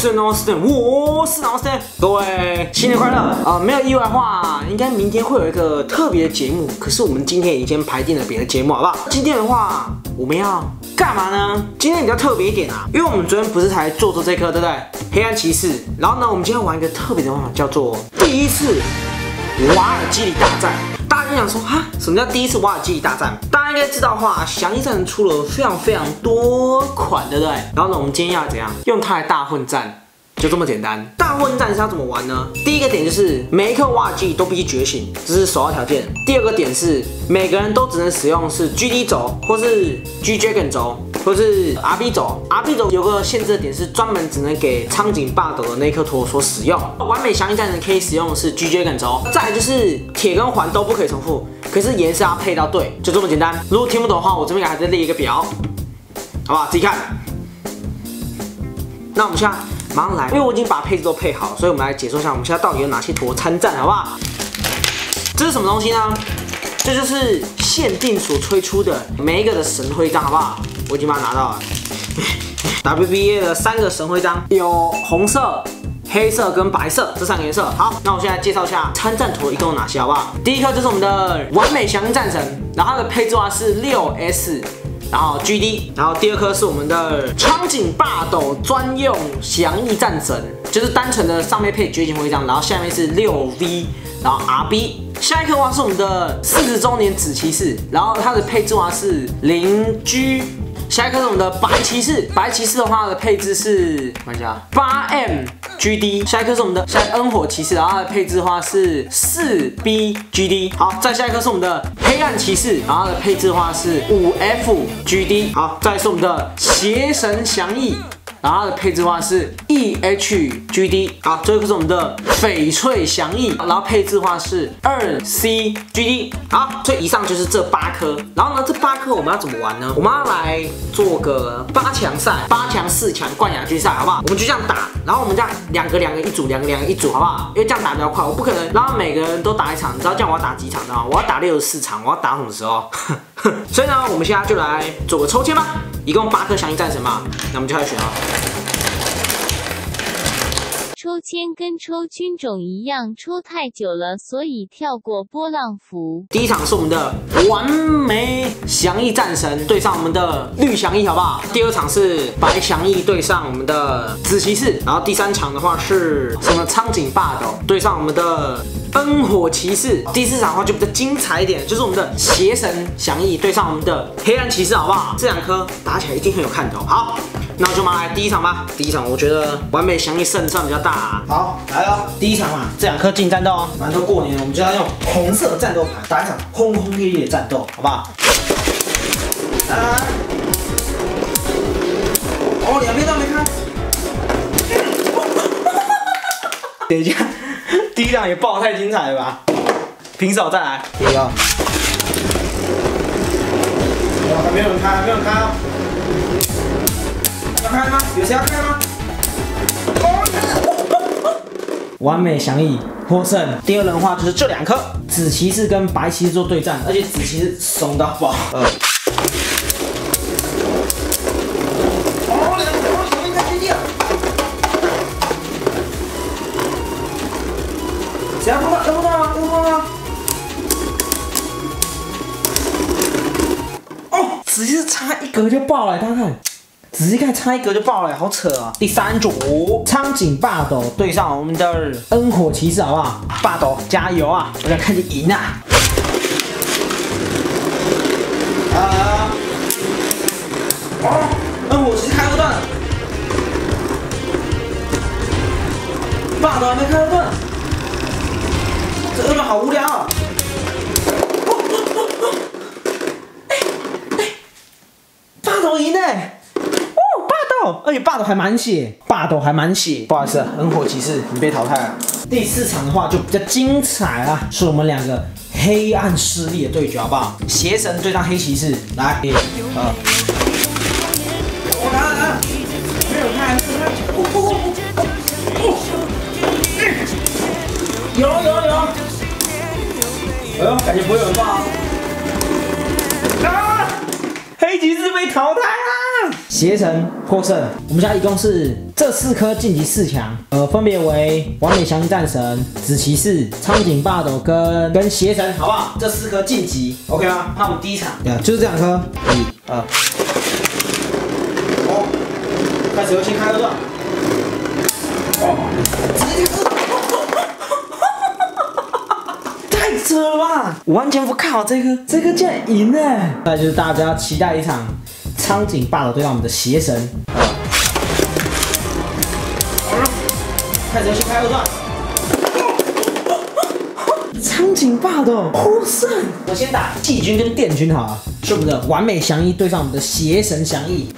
是 n o s t 我是 n o s t 各位新年快乐啊！没有意外的话，应该明天会有一个特别的节目，可是我们今天已经排定了别的节目，好不好？今天的话，我们要干嘛呢？今天比较特别一点啊，因为我们昨天不是才做做这颗，对不对？黑暗骑士，然后呢，我们今天玩一个特别的方法，叫做第一次瓦尔基里大战。大家想说哈，什么叫第一次瓦尔基里大战？大家应该知道话，翔一战出了非常非常多款，对不对？然后呢，我们今天要怎样用它来大混战？就这么简单。大混战是要怎么玩呢？第一个点就是每一颗瓦尔基里都必须觉醒，这是首要条件。第二个点是每个人都只能使用是 GD 轴，或是 G Dragon 轴，或是 RB 轴。RB 轴有个限制的点是专门只能给苍井霸斗的那颗陀螺所使用。完美降一战士可以使用的是 G J 感轴。再就是铁跟环都不可以重复，可是颜色要配到对，就这么简单。如果听不懂的话，我这边还在列一个表，好不好？自己看。那我们现在。马上来，因为我已经把配置都配好，所以我们来解说一下我们现在到底有哪些坨参战，好不好？这是什么东西呢？这就是限定所推出的每一个的神徽章，好不好？我已经把它拿到了。WBA 的三个神徽章有红色、黑色跟白色这三个颜色。好，那我现在介绍一下参战图一共有哪些，好不好？第一颗就是我们的完美祥云战神，然后它的配置话是六 S。然后 GD，然后第二颗是我们的苍井霸斗专用祥翼战神，就是单纯的上面配绝景徽章，然后下面是六 V，然后 RB。下一颗话是我们的四十周年紫骑士，然后它的配置话是零 G。下一颗是我们的白骑士，白骑士的话的配置是，看一下八 M GD。下一颗是我们的下恩火骑士，然后它的配置的话是四 B GD。好，再下一颗是我们的黑暗骑士，然后它的配置的话是五 F GD。好，再是我们的邪神翔翼。然后它的配置话是 E H G D，好，最后是我们的翡翠翔翼，然后配置话是二 C G D，好，所以以上就是这八颗，然后呢，这八颗我们要怎么玩呢？我们要来做个八强赛，八强四强冠亚军赛，好不好？我们就这样打，然后我们这样两个两个一组，两个两个一组，好不好？因为这样打比较快，我不可能让每个人都打一场，你知道这样我要打几场的吗？我要打六十四场，我要打什么时候？所以呢，我们现在就来做个抽签吧，一共八颗祥翼战神嘛，那我们就开始选啊。抽签跟抽军种一样，抽太久了，所以跳过波浪符。第一场是我们的完美祥翼战神对上我们的绿祥翼，好不好？第二场是白祥翼对上我们的紫骑士，然后第三场的话是什么苍井霸斗对上我们的。烽火骑士第四场的话就比较精彩一点，就是我们的邪神翔翼对上我们的黑暗骑士，好不好？这两颗打起来一定很有看头。好，那我就马上来第一场吧。第一场我觉得完美降翼胜算比较大。好，来了，第一场嘛，这两颗进战斗哦。反正都过年了，我们就要用红色战斗牌打一场轰轰烈烈的战斗，好不好？来来来，哦，两边都没开。等一下。第一场也爆太精彩了吧！平手再来，第一个。还没有人开，还没有人开哦。开吗？有谁要开吗？完美降翼获胜。第二轮的话就是这两颗紫骑士跟白骑士做对战，而且紫骑士怂到爆。谁要碰到？要碰到吗？要碰到吗？哦，仔细差一格就爆了，大家看，仔细看差一格就爆了，好扯啊！第三组，苍井霸斗对上我们的恩火骑士，好不好？霸斗加油啊！我想看你赢啊！啊！哦，恩火骑士开二段，霸斗还没开二段。这二段好无聊而且霸道还满血，霸道还满血。不好意思，恩火骑士你被淘汰了。第四场的话就比较精彩了，是我们两个黑暗势力的对决，好不好？邪神对战黑骑士，来，一、二，有开，有有有。哎呦，感觉不会有人爆啊！黑骑士被淘汰啦！邪神获胜，我们家一共是这四颗晋级四强，呃，分别为完美祥鹰战神、紫骑士、苍井霸斗跟跟邪神，好不好？这四颗晋级，OK 吗？那我们第一场，就是这两颗，一、二，哦，开始，先开二段，哦，太扯了吧！完全不看好这个，这个竟然赢了。那就是大家期待一场苍井霸斗对上我们的邪神。开始先开二段。苍井霸斗获胜！我先打细菌跟电军好了，是我们的完美降一对上我们的邪神降一。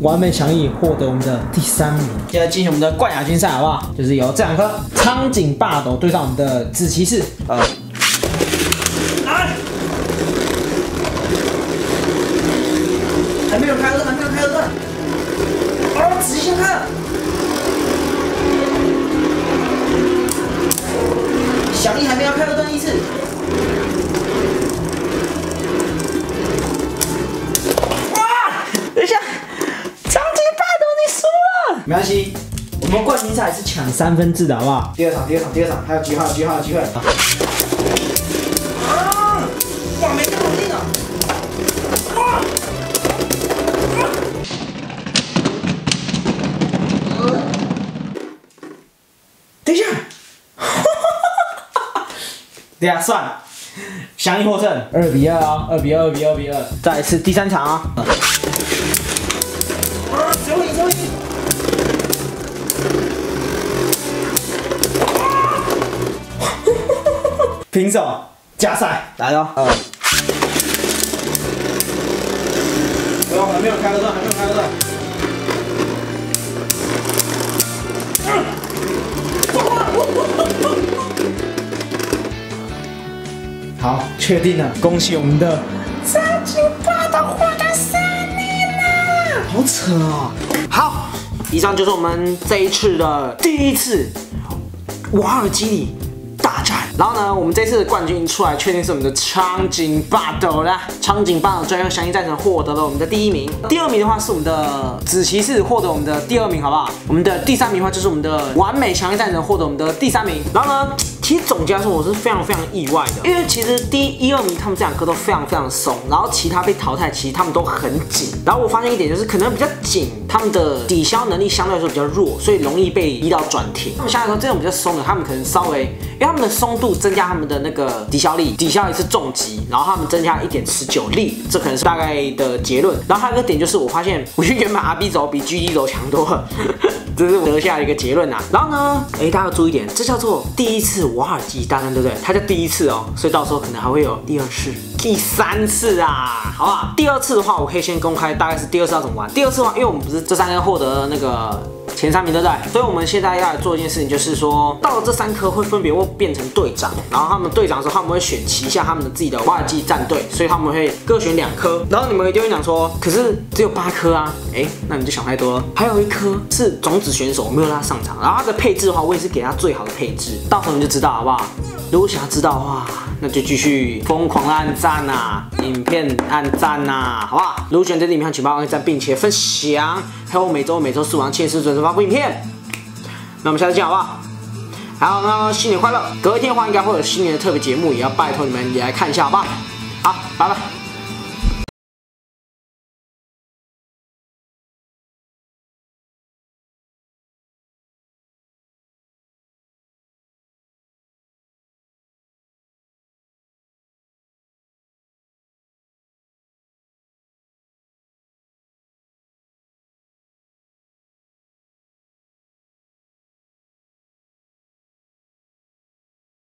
完美强毅获得我们的第三名。接下来进行我们的冠亚军赛，好不好？就是由这两颗苍井霸斗对上我们的紫骑士。呃，系，我们冠军赛是抢三分制的，好不好？第二场，第二场，第二场，还有机会，还有机会，还有机会。啊！哇，没这么定啊！哇！等一下，等下算了，祥一获胜，二比二啊，二比二，二比二，二比二，再一次第三场啊！啊！最后一，最后一。平手加赛来了，呃，不用，还没有开个段，还没有开个段。好，确定了，恭喜我们的超级霸道获得胜利了，好扯哦。好，以上就是我们这一次的第一次瓦尔基里。然后呢，我们这次的冠军出来，确定是我们的苍井霸斗啦。苍井霸斗最后祥鹰战神获得了我们的第一名，第二名的话是我们的紫骑士获得我们的第二名，好不好？我们的第三名的话就是我们的完美祥鹰战神获得我们的第三名。然后呢？其实总结来说，我是非常非常意外的，因为其实第一、二名他们这两颗都非常非常松，然后其他被淘汰，其实他们都很紧。然后我发现一点就是，可能比较紧，他们的抵消能力相对来说比较弱，所以容易被逼到转停。那么相对来说，这种比较松的，他们可能稍微，因为他们的松度增加他们的那个抵消力，抵消一次重击，然后他们增加一点持久力，这可能是大概的结论。然后还有一个点就是，我发现我觉得原本 R B 轴比 G D 轴强多了。这是我得下的一个结论呐。然后呢，哎，大家要注意点，这叫做第一次瓦尔基大战，对不对？它叫第一次哦，所以到时候可能还会有第二次、第三次啊，好不好？第二次的话，我可以先公开，大概是第二次要怎么玩。第二次的话，因为我们不是这三天获得那个。前三名都在？所以我们现在要来做一件事情，就是说到了这三颗会分别会变成队长，然后他们队长的时候，他们会选旗下他们的自己的瓦尔基战队，所以他们会各选两颗。然后你们一定会讲说，可是只有八颗啊，哎，那你就想太多了。还有一颗是种子选手，没有让他上场，然后他的配置的话，我也是给他最好的配置，到时候你就知道好不好？如果想要知道的话，那就继续疯狂按赞呐，影片按赞呐，好不好？如果喜欢这支影片，请帮我按赞并且分享。还有每周每周四晚七时准时发布影片。那我们下次见，好不好？好，那新年快乐！隔一天的话，应该会有新年的特别节目，也要拜托你们也来看一下，好不好？好，拜拜。